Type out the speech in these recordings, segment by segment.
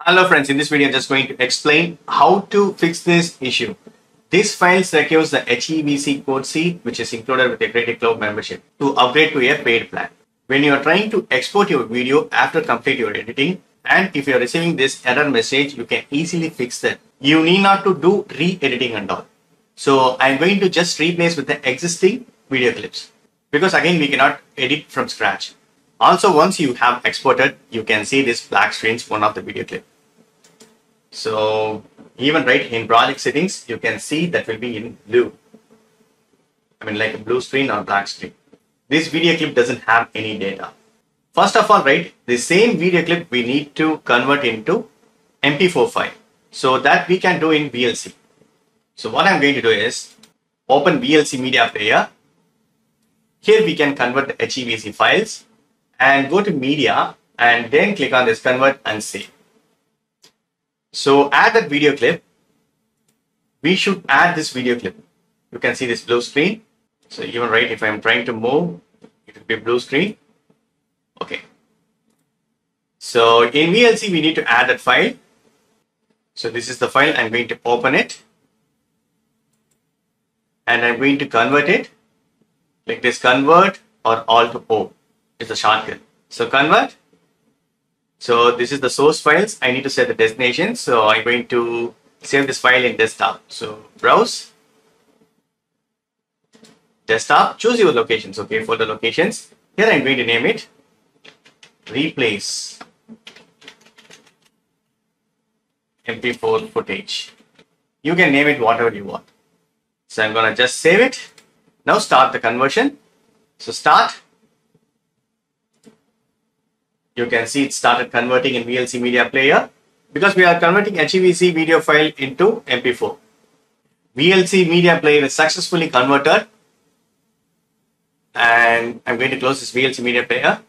Hello friends, in this video I'm just going to explain how to fix this issue. This file secures the HEVC codec which is included with the Creative Cloud membership to upgrade to a paid plan. When you are trying to export your video after complete your editing and if you are receiving this error message you can easily fix that. You need not to do re-editing and all. So I'm going to just replace with the existing video clips because again we cannot edit from scratch. Also once you have exported you can see this black screens one of the video clip. So even right in project settings, you can see that will be in blue. I mean like a blue screen or black screen. This video clip doesn't have any data. First of all, right, the same video clip we need to convert into MP4 file. So that we can do in VLC. So what I'm going to do is open VLC media player. Here we can convert the HEVC files and go to media and then click on this convert and save. So add that video clip. We should add this video clip. You can see this blue screen. So even right, if I'm trying to move, it will be blue screen. Okay. So in VLC, we need to add that file. So this is the file. I'm going to open it. And I'm going to convert it. Like this convert or alt O is the shortcut. So convert so this is the source files. I need to set the destination. So I'm going to save this file in desktop. So browse, desktop, choose your locations. Okay, for the locations. Here I'm going to name it replace MP4 footage. You can name it whatever you want. So I'm going to just save it. Now start the conversion. So start you can see it started converting in VLC media player because we are converting HEVC video file into MP4. VLC media player is successfully converted and I'm going to close this VLC media player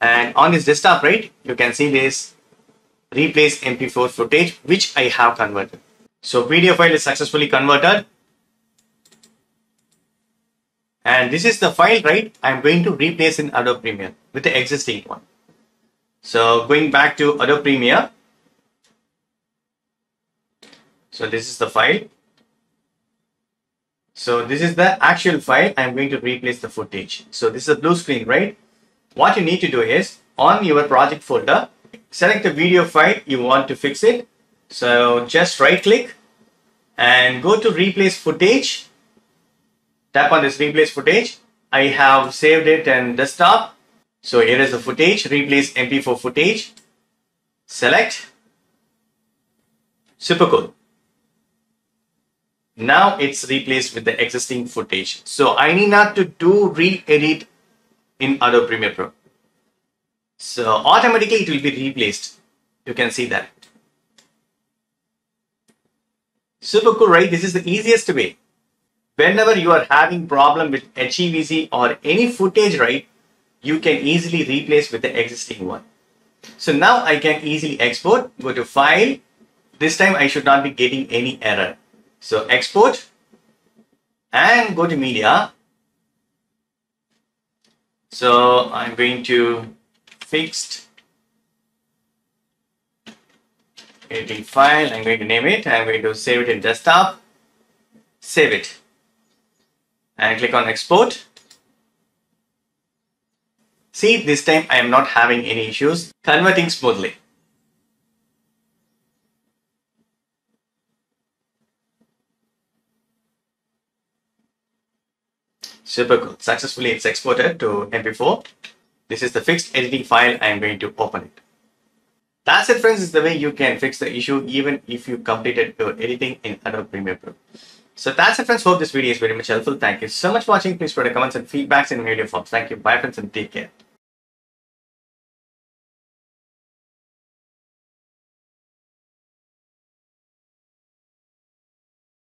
and on this desktop right you can see this replace MP4 footage which I have converted. So video file is successfully converted and this is the file right I'm going to replace in Adobe Premiere with the existing one. So going back to Adobe Premiere. So this is the file. So this is the actual file. I'm going to replace the footage. So this is a blue screen, right? What you need to do is on your project folder, select the video file you want to fix it. So just right click and go to replace footage. Tap on this replace footage. I have saved it in desktop so here is the footage, replace MP4 footage, select, super cool. Now it's replaced with the existing footage. So I need not to do re-edit in Adobe Premiere Pro. So automatically it will be replaced. You can see that. Super cool, right? This is the easiest way. Whenever you are having problem with HEVC or any footage, right? You can easily replace with the existing one. So now I can easily export, go to file. This time I should not be getting any error. So export and go to media. So I'm going to fixed editing file. I'm going to name it. I'm going to save it in desktop. Save it and click on export. See, this time I am not having any issues, converting smoothly. Super cool. Successfully it's exported to MP4. This is the fixed editing file. I am going to open it. That's it friends. This is the way you can fix the issue even if you completed your editing in Adobe Premiere Pro. So that's it friends. Hope this video is very much helpful. Thank you so much for watching. Please put your comments and feedbacks in video forms. Thank you. Bye friends and take care.